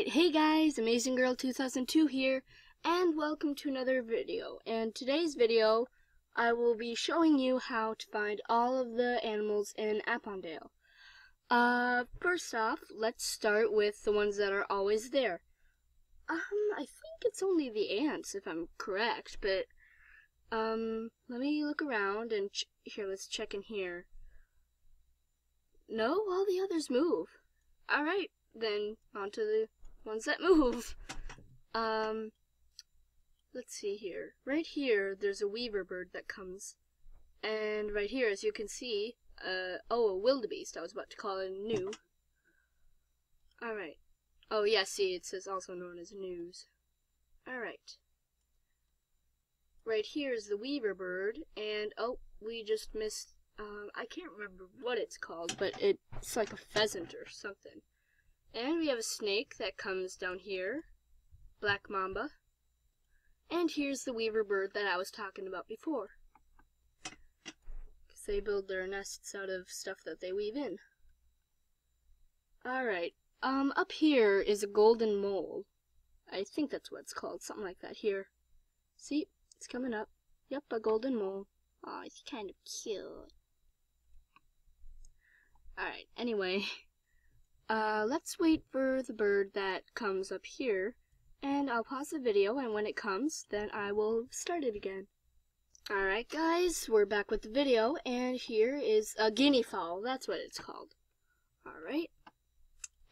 Alright, hey guys, Amazing Girl 2002 here, and welcome to another video. And today's video, I will be showing you how to find all of the animals in Appondale. Uh, first off, let's start with the ones that are always there. Um, I think it's only the ants, if I'm correct, but, um, let me look around and, here, let's check in here. No, all the others move. Alright, then onto the ones that move. Um, let's see here. Right here, there's a weaver bird that comes. And right here, as you can see, uh, oh, a wildebeest. I was about to call it a gnu. Alright. Oh, yeah, see, it says also known as gnus. Alright. Right here is the weaver bird, and, oh, we just missed, um, I can't remember what it's called, but it's like a pheasant or something. And we have a snake that comes down here, black mamba. And here's the weaver bird that I was talking about before. Because they build their nests out of stuff that they weave in. Alright, um, up here is a golden mole. I think that's what it's called, something like that here. See, it's coming up. Yep, a golden mole. Oh, it's kind of cute. Alright, anyway. Uh, let's wait for the bird that comes up here, and I'll pause the video, and when it comes, then I will start it again. Alright guys, we're back with the video, and here is a guinea fowl, that's what it's called. Alright,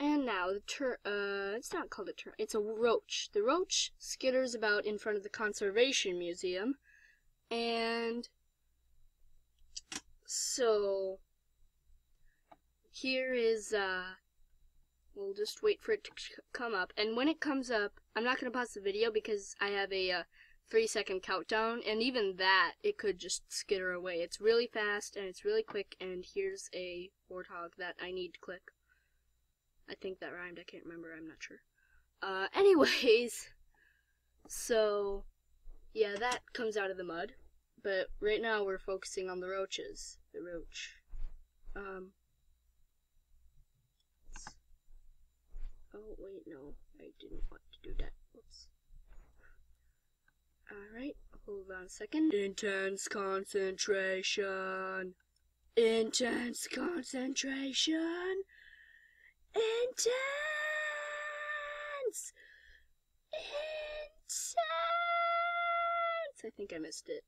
and now the tur- uh, it's not called a tur- it's a roach. The roach skitters about in front of the Conservation Museum, and so here is, uh, We'll just wait for it to come up. And when it comes up, I'm not going to pause the video because I have a uh, three second countdown. And even that, it could just skitter away. It's really fast and it's really quick. And here's a warthog that I need to click. I think that rhymed. I can't remember. I'm not sure. Uh, anyways, so yeah, that comes out of the mud. But right now we're focusing on the roaches. The roach. Um, Wait, no. I didn't want to do that. Whoops. Alright, hold on a second. Intense concentration. Intense concentration. Intense! Intense! I think I missed it.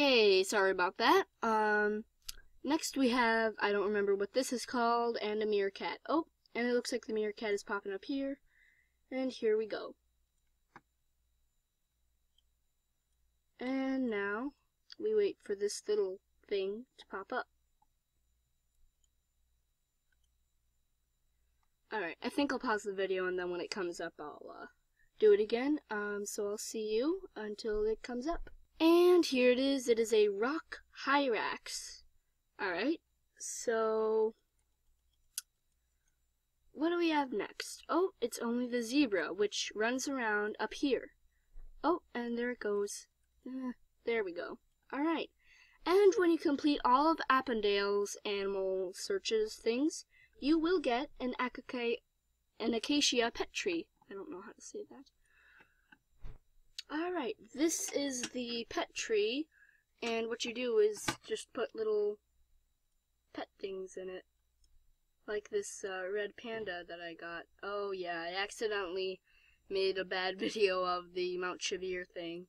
Okay, sorry about that. Um, next we have, I don't remember what this is called, and a meerkat. Oh, and it looks like the meerkat is popping up here. And here we go. And now, we wait for this little thing to pop up. Alright, I think I'll pause the video and then when it comes up I'll uh, do it again. Um, so I'll see you until it comes up. And here it is. It is a rock hyrax. Alright, so what do we have next? Oh, it's only the zebra, which runs around up here. Oh, and there it goes. Uh, there we go. Alright. And when you complete all of Appondale's animal searches things, you will get an, an acacia pet tree. I don't know how to say that. Alright, this is the pet tree, and what you do is just put little pet things in it. Like this uh, red panda that I got. Oh yeah, I accidentally made a bad video of the Mount Shiveer thing.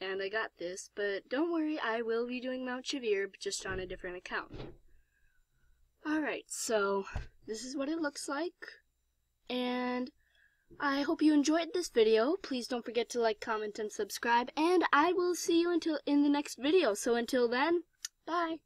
And I got this, but don't worry, I will be doing Mount Shiveer, but just on a different account. Alright, so this is what it looks like. And I hope you enjoyed this video. Please don't forget to like, comment, and subscribe. And I will see you until in the next video. So until then, bye.